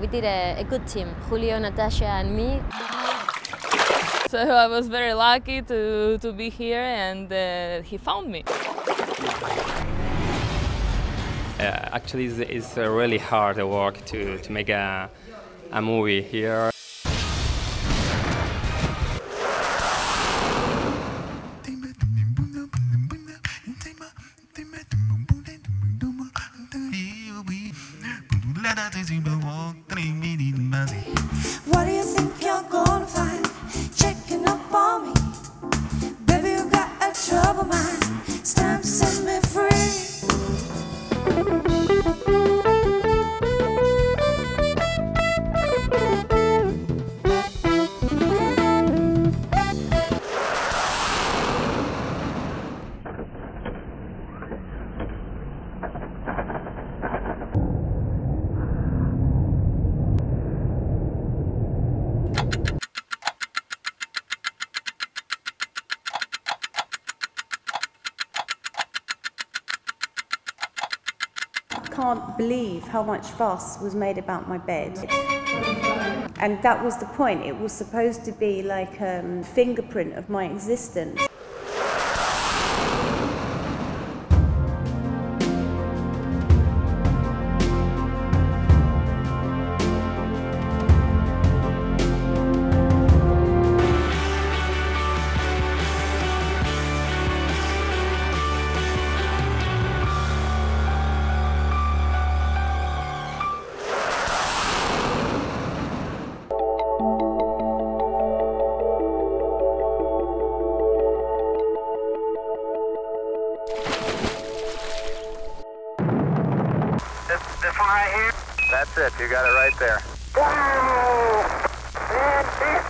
we did a, a good team. Julio, Natasha, and me. So I was very lucky to, to be here and uh, he found me. Uh, actually, it's, it's uh, really hard work to, to make a, a movie here. What do you think you're gonna find? Checking up on me. Baby, you got a trouble mind. It's time me free. Can't believe how much fuss was made about my bed. And that was the point. It was supposed to be like a um, fingerprint of my existence. This, this one right here? That's it. You got it right there. Fantastic.